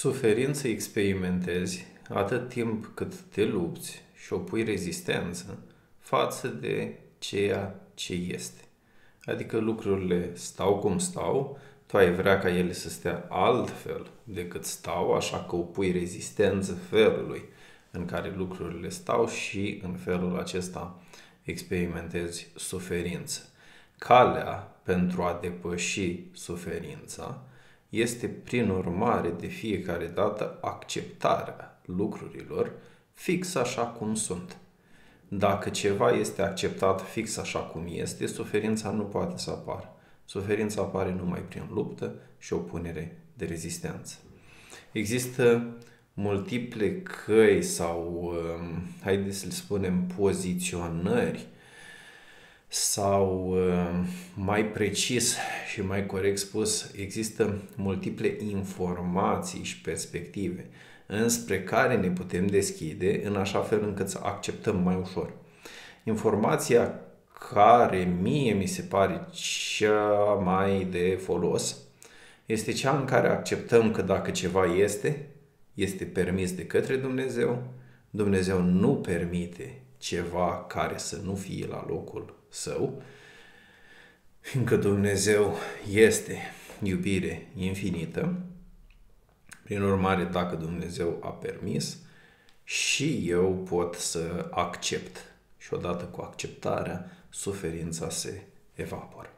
Suferință experimentezi atât timp cât te lupți și opui rezistență față de ceea ce este. Adică lucrurile stau cum stau, tu ai vrea ca ele să stea altfel decât stau, așa că opui rezistență felului în care lucrurile stau și în felul acesta experimentezi suferință. Calea pentru a depăși suferința este prin urmare de fiecare dată acceptarea lucrurilor fix așa cum sunt. Dacă ceva este acceptat fix așa cum este, suferința nu poate să apară. Suferința apare numai prin luptă și opunere de rezistență. Există multiple căi sau, um, haideți să le spunem, poziționări sau um, mai precis și mai corect spus, există multiple informații și perspective înspre care ne putem deschide în așa fel încât să acceptăm mai ușor. Informația care mie mi se pare cea mai de folos este cea în care acceptăm că dacă ceva este, este permis de către Dumnezeu, Dumnezeu nu permite ceva care să nu fie la locul său, fiindcă Dumnezeu este iubire infinită, prin urmare, dacă Dumnezeu a permis, și eu pot să accept. Și odată cu acceptarea, suferința se evaporă.